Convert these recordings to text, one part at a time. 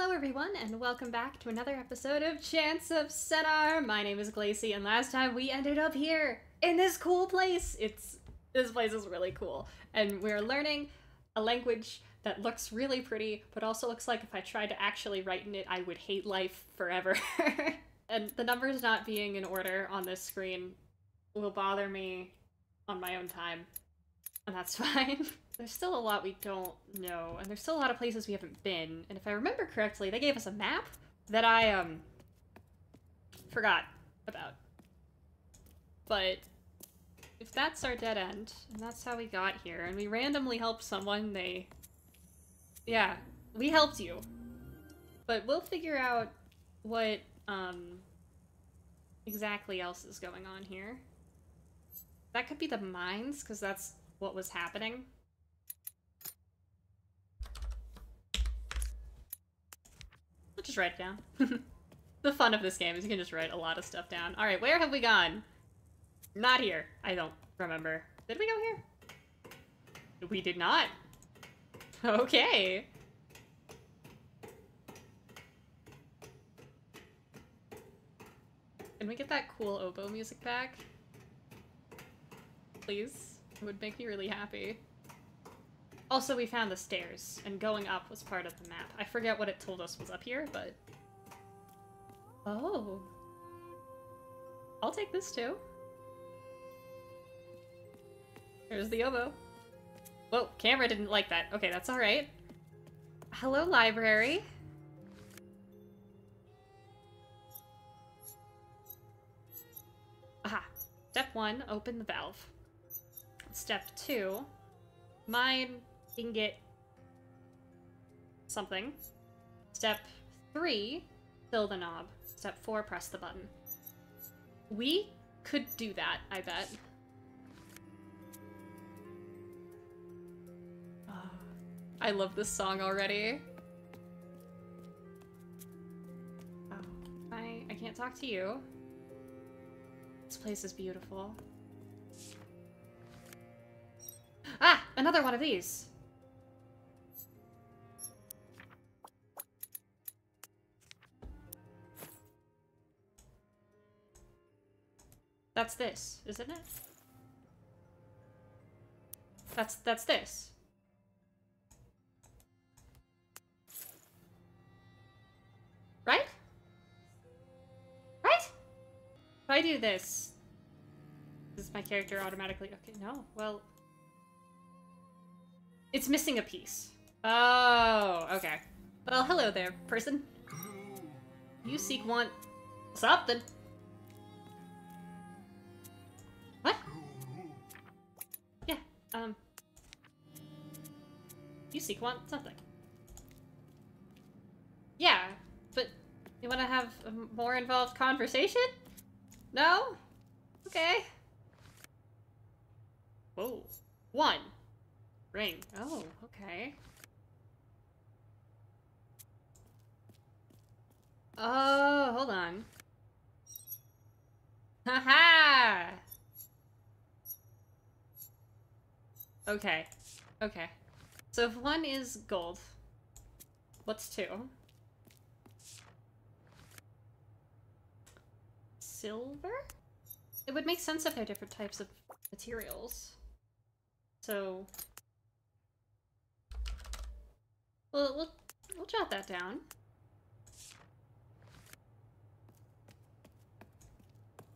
Hello, everyone, and welcome back to another episode of Chants of Sennaar. My name is Glacy, and last time we ended up here in this cool place. It's this place is really cool, and we're learning a language that looks really pretty, but also looks like if I tried to actually write in it, I would hate life forever. and the numbers not being in order on this screen will bother me on my own time, and that's fine. There's still a lot we don't know, and there's still a lot of places we haven't been. And if I remember correctly, they gave us a map that I, um, forgot about. But if that's our dead end, and that's how we got here, and we randomly helped someone, they... Yeah, we helped you. But we'll figure out what, um, exactly else is going on here. That could be the mines, because that's what was happening. Just write it down. the fun of this game is you can just write a lot of stuff down. Alright, where have we gone? Not here. I don't remember. Did we go here? We did not. Okay. Can we get that cool oboe music back? Please? It would make me really happy. Also, we found the stairs, and going up was part of the map. I forget what it told us was up here, but... Oh. I'll take this too. There's the oboe. Whoa, camera didn't like that. Okay, that's alright. Hello, library. Aha. Step one, open the valve. Step two, mine ingot something. Step three, fill the knob. Step four, press the button. We could do that, I bet. I love this song already. Oh, I, I can't talk to you. This place is beautiful. Ah! Another one of these! That's this, isn't it? That's that's this. Right? Right? If I do this, does my character automatically... Okay, no. Well... It's missing a piece. Oh, okay. Well, hello there, person. You seek want something. Want something. Yeah, but you want to have a more involved conversation? No? Okay. Whoa. One. Ring. Oh, okay. Oh, hold on. Haha! Okay. Okay. So if one is gold, what's two? Silver? It would make sense if they're different types of materials. So... Well, we'll, we'll jot that down.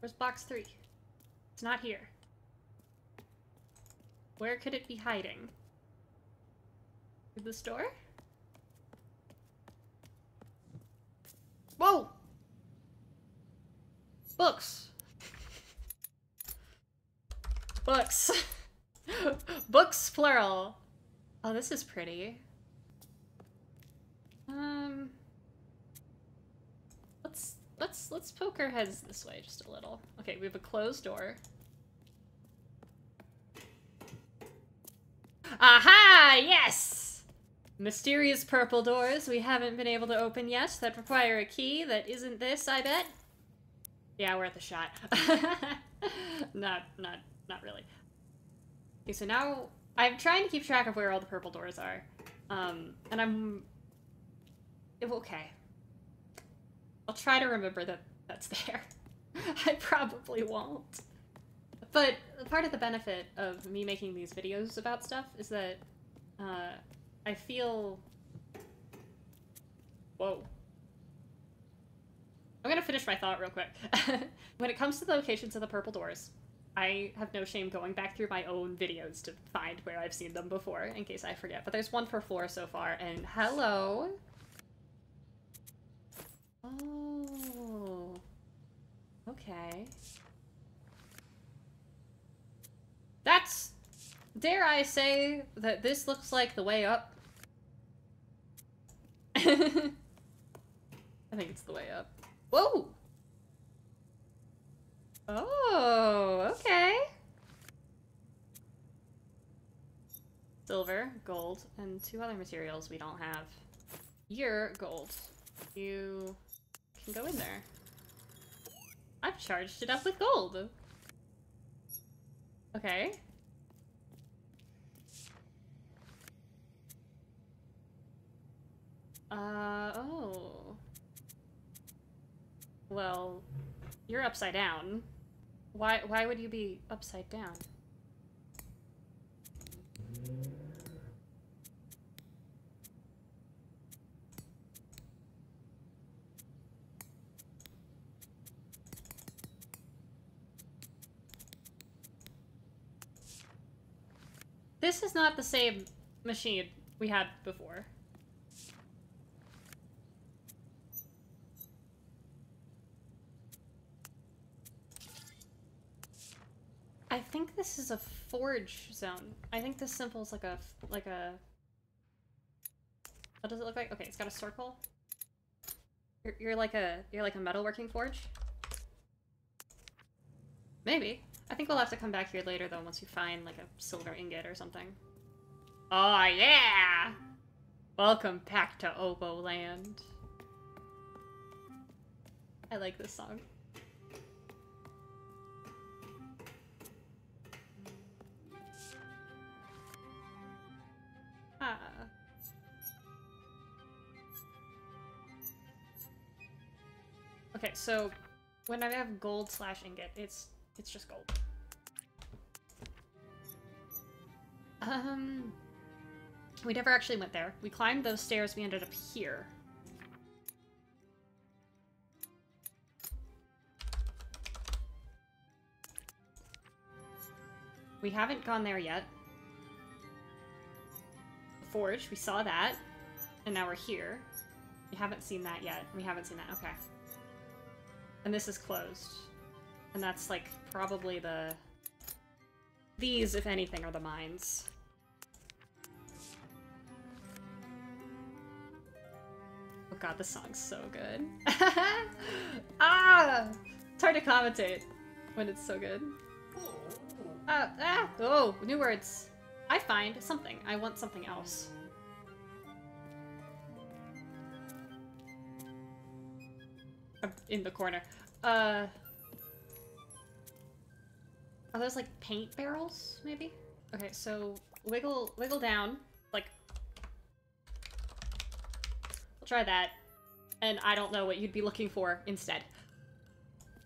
Where's box three? It's not here. Where could it be hiding? Through the store? Whoa! Books! Books! Books, plural! Oh, this is pretty. Um... Let's, let's, let's poke our heads this way just a little. Okay, we have a closed door. Aha! Yes! Mysterious purple doors we haven't been able to open yet that require a key that isn't this, I bet. Yeah, we're at the shot. not, not, not really. Okay, so now I'm trying to keep track of where all the purple doors are. Um, and I'm okay. I'll try to remember that that's there. I probably won't. But part of the benefit of me making these videos about stuff is that uh, I feel. Whoa. I'm gonna finish my thought real quick. when it comes to the locations of the purple doors, I have no shame going back through my own videos to find where I've seen them before, in case I forget. But there's one per floor so far, and hello! Oh. Okay. That's... Dare I say that this looks like the way up? I think it's the way up. Whoa! Oh, okay. Silver, gold, and two other materials we don't have. You're gold. You can go in there. I've charged it up with gold. Okay. Uh, oh. Well, you're upside down. Why, why would you be upside down? This is not the same machine we had before. I think this is a forge zone. I think this symbol is like a like a. What does it look like? Okay, it's got a circle. You're, you're like a you're like a metalworking forge. Maybe. I think we'll have to come back here later though once we find like a silver ingot or something. Oh yeah! Welcome back to Oboe Land. I like this song. Okay, so when I have gold slash ingot, it's it's just gold. Um, we never actually went there. We climbed those stairs, we ended up here. We haven't gone there yet. Forge, we saw that. And now we're here. We haven't seen that yet. We haven't seen that, okay. And this is closed. And that's, like, probably the... These, if anything, are the mines. Oh god, this song's so good. ah! It's hard to commentate when it's so good. Ah, ah! Oh, new words. I find something. I want something else. In the corner. Uh... Are those like paint barrels, maybe? Okay, so wiggle wiggle down. Like We'll try that. And I don't know what you'd be looking for instead.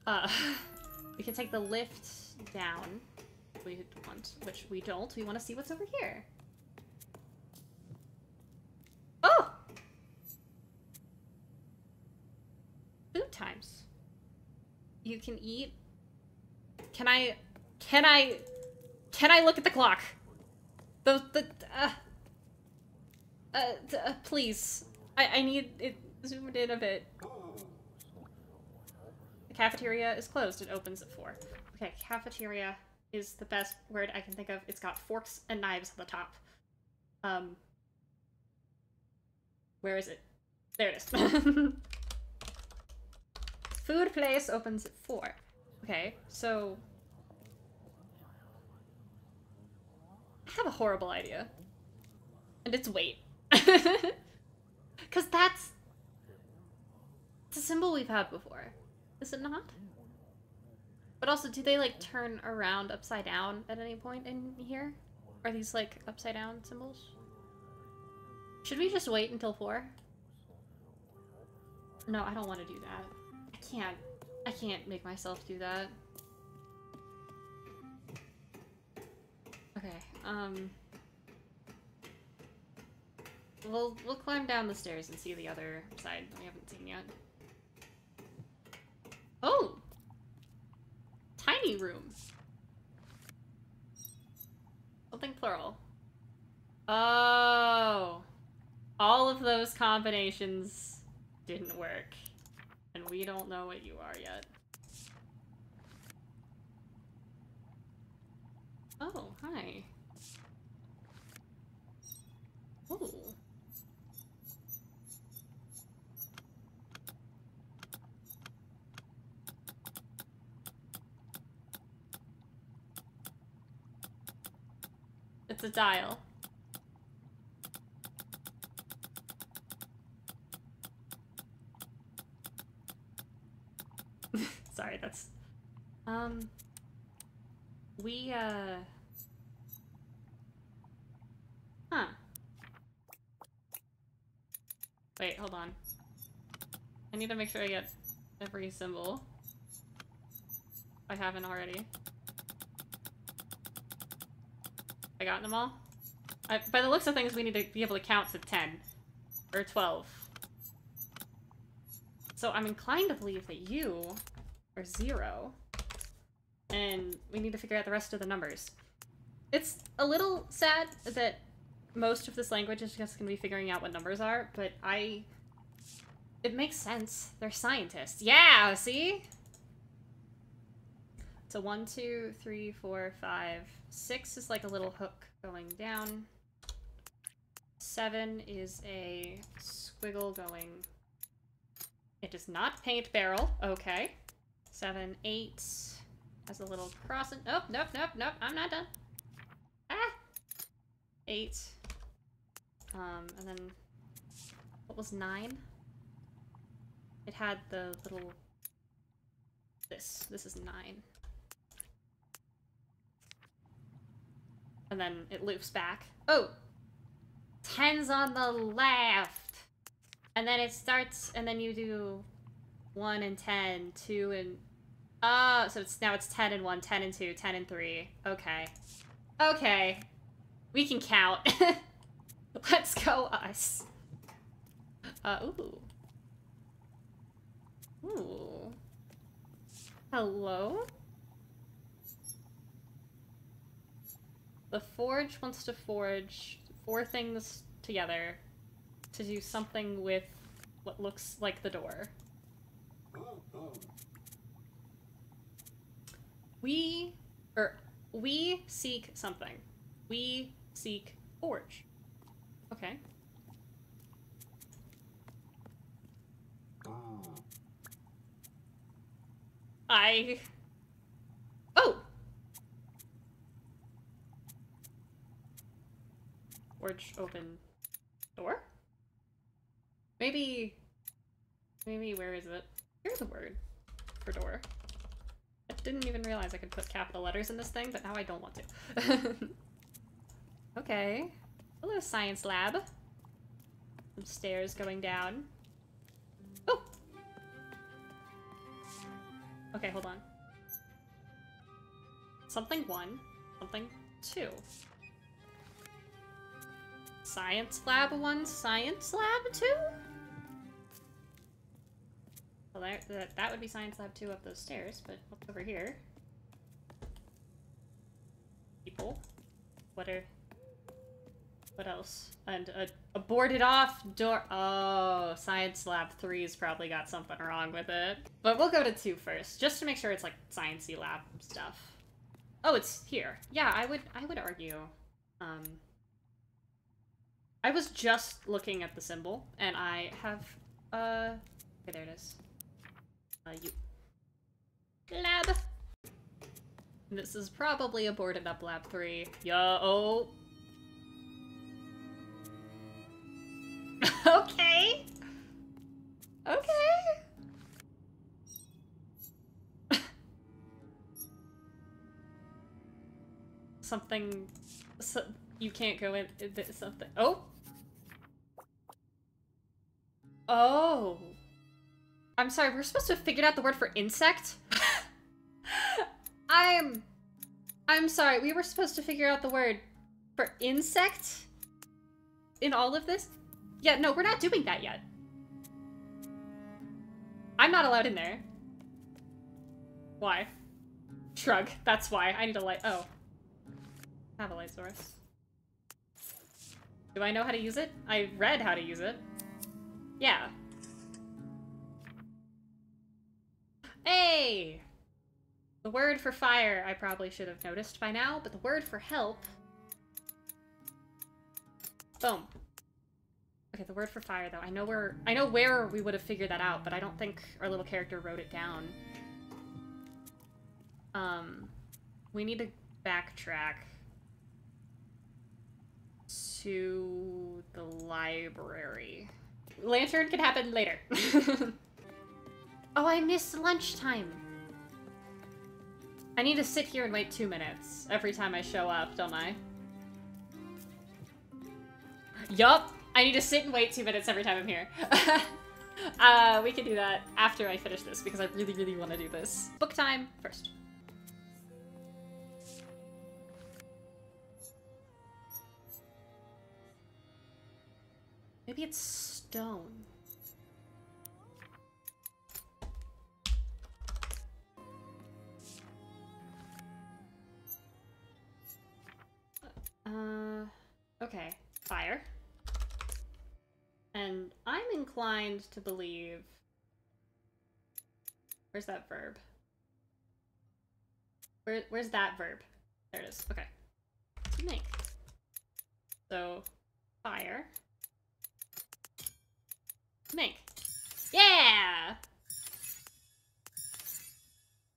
Uh we can take the lift down we want, which we don't. We want to see what's over here. Oh! Food times. You can eat. Can I... Can I... Can I look at the clock? The... the... Uh... Uh, uh please. I, I need it zoomed in a bit. The cafeteria is closed. It opens at 4. Okay, cafeteria is the best word I can think of. It's got forks and knives on the top. Um, where is it? There it is. Food place opens at 4. Okay, so... I have a horrible idea. And it's weight. Because that's... It's a symbol we've had before. Is it not? But also, do they like turn around upside down at any point in here? Are these like upside down symbols? Should we just wait until four? No, I don't want to do that. I can't. I can't make myself do that. Okay, um... We'll, we'll climb down the stairs and see the other side we haven't seen yet. Oh! Tiny room. Something plural. Oh! All of those combinations didn't work. We don't know what you are yet. Oh, hi. Oh. It's a dial. Sorry, that's... Um... We, uh... Huh. Wait, hold on. I need to make sure I get every symbol. I haven't already. I got them all? I, by the looks of things, we need to be able to count to 10. Or 12. So I'm inclined to believe that you are 0. And we need to figure out the rest of the numbers. It's a little sad that most of this language is just going to be figuring out what numbers are, but I... It makes sense. They're scientists. Yeah, see? So one, two, three, four, five, six is like a little hook going down. Seven is a squiggle going... It does not paint barrel. Okay. Seven, eight has a little crossing. Oh, nope, nope, nope. I'm not done. Ah! Eight. Um, and then... What was nine? It had the little... This. This is nine. And then it loops back. Oh! Ten's on the left! And then it starts, and then you do 1 and ten, two and... Uh, so it's now it's 10 and 1, 10 and 2, 10 and 3. Okay. Okay. We can count. Let's go us. Uh, ooh. Ooh. Hello? The Forge wants to forge four things together to do something with what looks like the door. We, or we seek something. We seek Forge. Okay. Ah. I... Oh! Forge open door? Maybe... Maybe, where is it? Here's a word for door. Didn't even realize I could put capital letters in this thing, but now I don't want to. okay. Hello, science lab. Some stairs going down. Oh! Okay, hold on. Something one, something two. Science lab one, science lab two? Well, that, that, that would be science lab two up those stairs, but what's over here? People. What are... What else? And a, a boarded off door. Oh, Science Lab 3's probably got something wrong with it. But we'll go to 2 first, just to make sure it's like sciencey lab stuff. Oh, it's here. Yeah, I would I would argue. Um, I was just looking at the symbol, and I have uh okay there it is. Uh you lab. This is probably a boarded up lab 3. Yo okay. Okay. something. So, you can't go in. Something. Oh. Oh. I'm sorry, we're supposed to have figured out the word for insect? I'm... I'm sorry, we were supposed to figure out the word for insect? In all of this? Yeah, no, we're not doing that yet. I'm not allowed in there. Why? Shrug. That's why. I need a light- oh. I have a light source. Do I know how to use it? I read how to use it. Yeah. Hey! The word for fire I probably should have noticed by now, but the word for help... Boom. Okay, the word for fire though. I know where I know where we would have figured that out, but I don't think our little character wrote it down. Um we need to backtrack to the library. Lantern can happen later. oh, I missed lunchtime. I need to sit here and wait two minutes every time I show up, don't I? Yup. I need to sit and wait two minutes every time I'm here. uh, we can do that after I finish this because I really, really want to do this. Book time first. Maybe it's stone. Uh, okay. Fire. And I'm inclined to believe... Where's that verb? Where, where's that verb? There it is. Okay. Make. So, fire. Make. Yeah!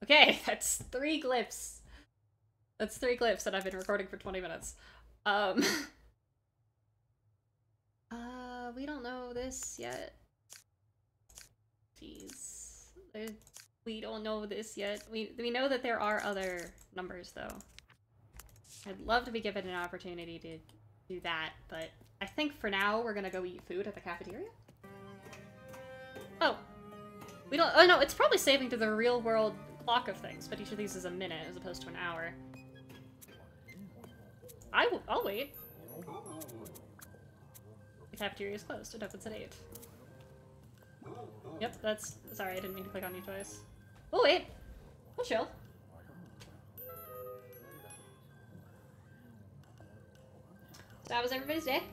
Okay, that's three glyphs. That's three glyphs that I've been recording for 20 minutes. Um... uh, we don't know this yet. Jeez. we don't know this yet. We, we know that there are other numbers, though. I'd love to be given an opportunity to do that, but I think for now we're gonna go eat food at the cafeteria. Oh. We don't- oh no, it's probably saving to the real world clock of things, but each of these is a minute as opposed to an hour. I w I'll wait. The cafeteria is closed. It opens at 8. Yep, that's- sorry, I didn't mean to click on you twice. Oh wait! We'll chill. So how was everybody's day?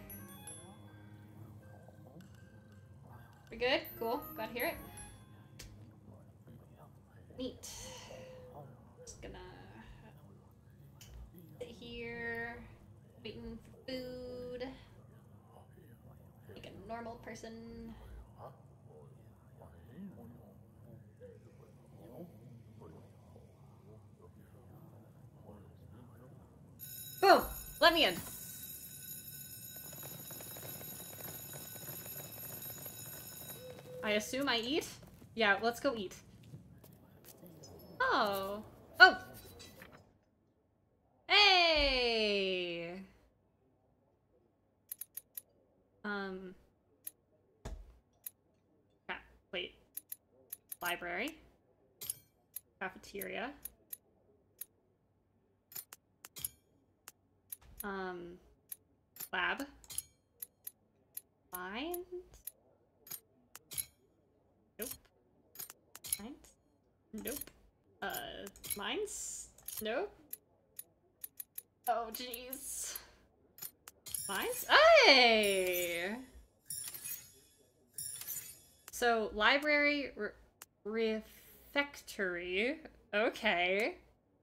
We good? Cool. Glad to hear it. Neat. Just gonna sit here, waiting for food. Like a normal person. Boom! Let me in. I assume I eat? Yeah, let's go eat. Oh. Oh! Hey! Um. Yeah, wait. Library. Cafeteria. Um. Lab. Lines? Nope. Mines? Nope. Uh, mines? Nope. Oh, jeez. Mines? Hey! So, library, refectory, okay.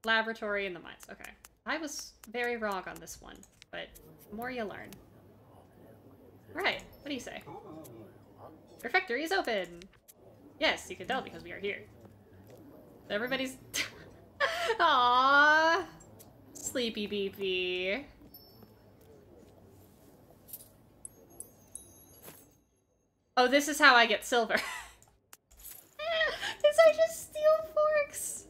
Laboratory in the mines, okay. I was very wrong on this one, but the more you learn. Right, what do you say? Refectory is open! Yes, you can tell because we are here. Everybody's... Aww! Sleepy beepy. Oh, this is how I get silver. is I just steal forks?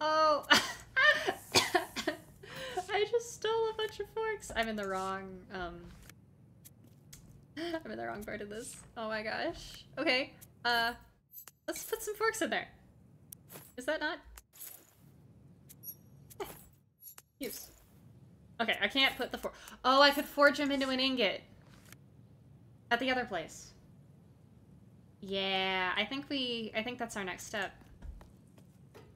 Oh. I just stole a bunch of forks. I'm in the wrong, um... I'm in the wrong part of this. Oh my gosh. Okay. Uh, let's put some forks in there. Is that not? Use. Okay, I can't put the fork. Oh, I could forge him into an ingot. At the other place. Yeah, I think we... I think that's our next step.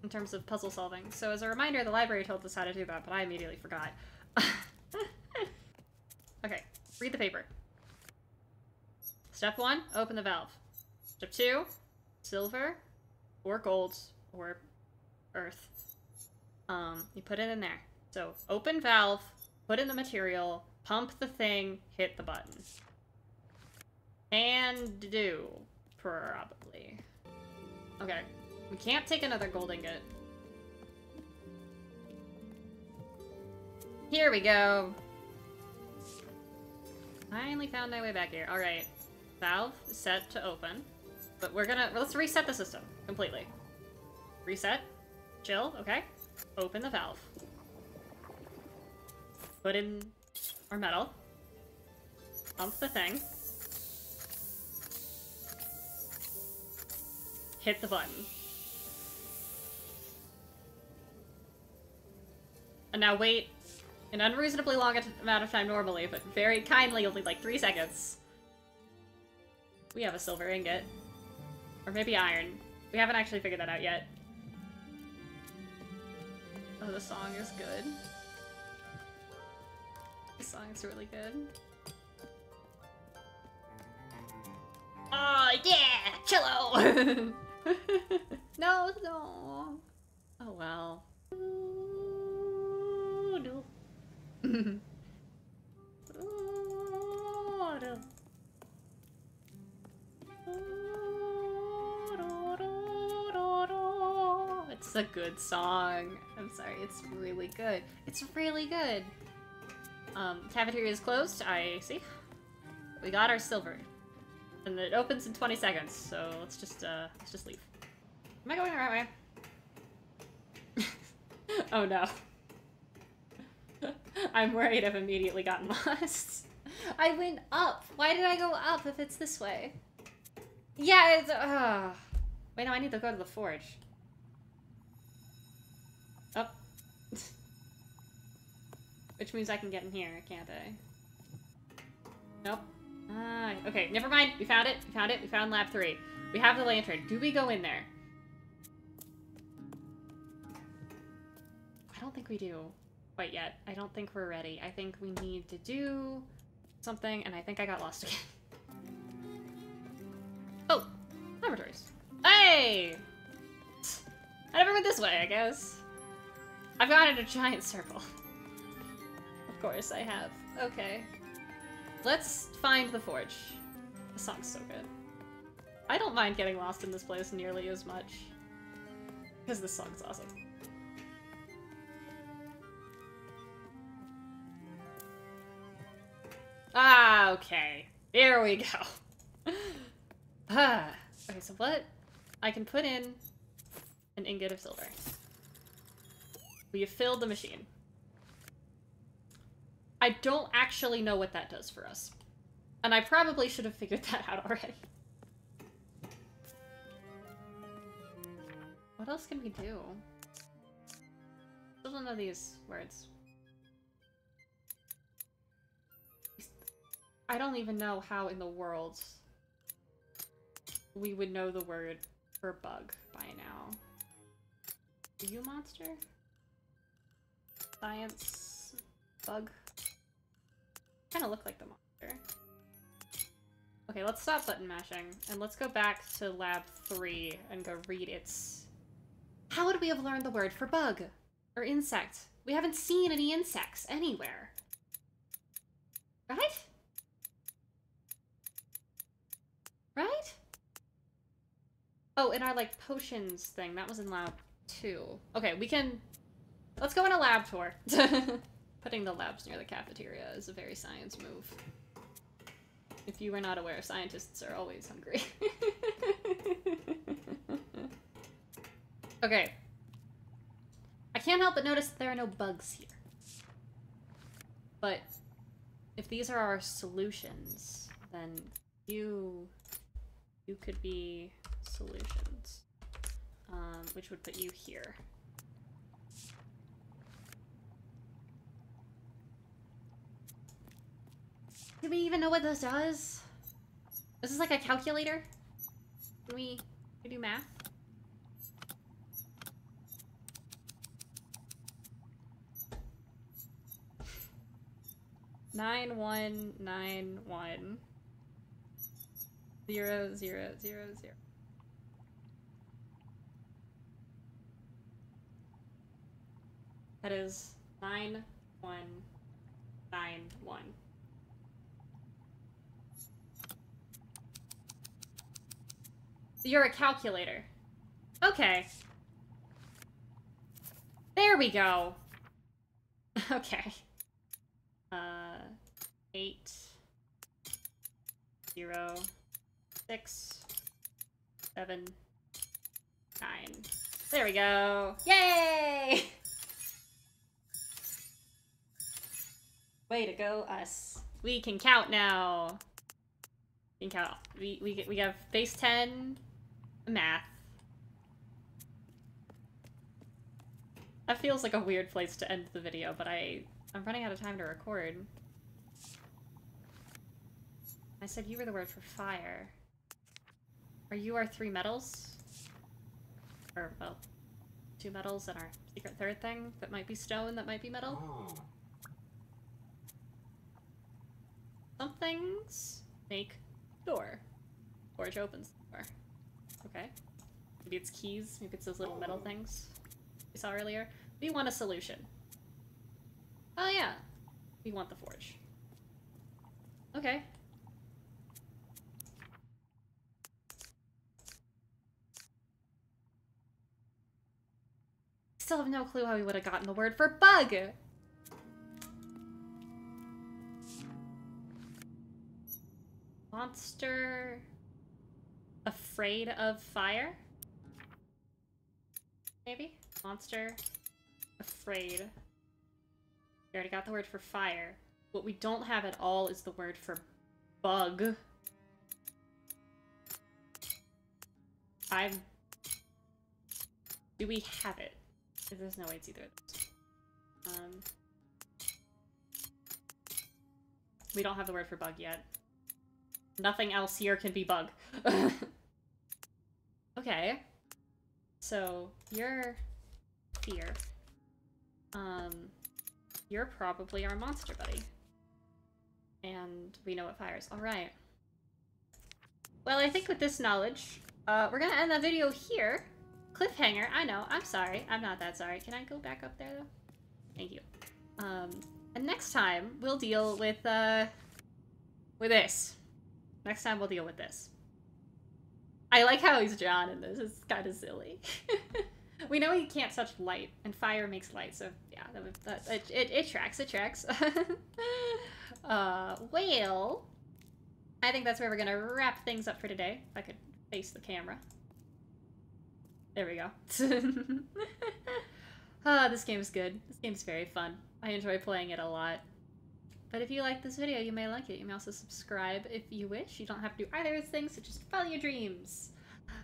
In terms of puzzle solving. So as a reminder, the library told us how to do that, but I immediately forgot. okay, read the paper. Step one, open the valve. Step two, silver or gold or earth. Um, you put it in there. So open valve, put in the material, pump the thing, hit the button. And do, probably. Okay, we can't take another gold ingot. Here we go. Finally found my way back here. Alright. Valve set to open. But we're gonna... Let's reset the system completely. Reset. Chill, okay. Open the valve. Put in our metal. Pump the thing. Hit the button. And now wait an unreasonably long amount of time normally, but very kindly only like three seconds. We have a silver ingot. Or maybe iron. We haven't actually figured that out yet. Oh, the song is good. The song is really good. Oh, yeah! Cello! no, no. Oh, well. Ooh, no. It's a good song. I'm sorry, it's really good. It's really good. Um, cafeteria is closed, I see. We got our silver. And it opens in 20 seconds, so let's just, uh, let's just leave. Am I going the right way? oh no. I'm worried I've immediately gotten lost. I went up. Why did I go up if it's this way? Yeah, it's, uh... Wait, no, I need to go to the forge. Up. Oh. Which means I can get in here, can't I? Nope. Okay, never mind. We found it. We found it. We found lab three. We have the lantern. Do we go in there? I don't think we do quite yet. I don't think we're ready. I think we need to do something, and I think I got lost again. oh, laboratories. Hey! I never went this way, I guess. I've gone in a giant circle. Of course I have. Okay. Let's find the forge. The song's so good. I don't mind getting lost in this place nearly as much. Because this song's awesome. Ah, okay. Here we go. ah. Okay, so what? I can put in an ingot of silver. We have filled the machine. I don't actually know what that does for us. And I probably should have figured that out already. What else can we do? Still don't know these words. I don't even know how in the world we would know the word for bug by now. Are you a monster? Science bug? Kind of look like the monster. Okay, let's stop button mashing, and let's go back to lab 3 and go read its... How would we have learned the word for bug? Or insect? We haven't seen any insects anywhere. Right? Right? Oh, in our, like, potions thing. That was in lab 2. Okay, we can... Let's go on a lab tour. Putting the labs near the cafeteria is a very science move. If you were not aware, scientists are always hungry. okay. I can't help but notice that there are no bugs here. But if these are our solutions, then you you could be solutions, um, which would put you here. Do we even know what this does? This is like a calculator? Can we, can we do math? Nine one nine one zero zero zero zero. That is nine one nine one. You're a calculator. Okay. There we go. Okay. Uh, eight, zero, six, seven, nine. There we go. Yay! Way to go, us. We can count now. We can count. We we we have base ten, math. That feels like a weird place to end the video, but I I'm running out of time to record. I said you were the word for fire. Are you our three metals? Or, well, two metals and our secret third thing that might be stone, that might be metal? Oh. Some things make door. Forge opens the door. Okay. Maybe it's keys, maybe it's those little metal things we saw earlier. We want a solution. Oh yeah, we want the forge. Okay. Still have no clue how we would have gotten the word for bug. Monster afraid of fire? Maybe? Monster afraid. We already got the word for fire. What we don't have at all is the word for bug. I'm... Do we have it? There's no way it's either. Um... We don't have the word for bug yet. Nothing else here can be bug. okay. So, you're fear. Um, you're probably our monster buddy. And we know what fires. Alright. Well, I think with this knowledge, uh, we're gonna end the video here. Cliffhanger, I know, I'm sorry. I'm not that sorry. Can I go back up there, though? Thank you. Um, and next time, we'll deal with, uh, with this. Next time, we'll deal with this. I like how he's John in this. It's kind of silly. we know he can't touch light, and fire makes light, so yeah, that, that, it, it, it tracks, it tracks. uh, well, I think that's where we're gonna wrap things up for today. If I could face the camera. There we go. ah, this game is good. This game's very fun. I enjoy playing it a lot. But if you like this video, you may like it. You may also subscribe if you wish. You don't have to do either of those things, so just follow your dreams.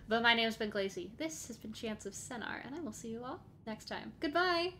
But my name has been Glacy. This has been Chants of Sennaar, and I will see you all next time. Goodbye!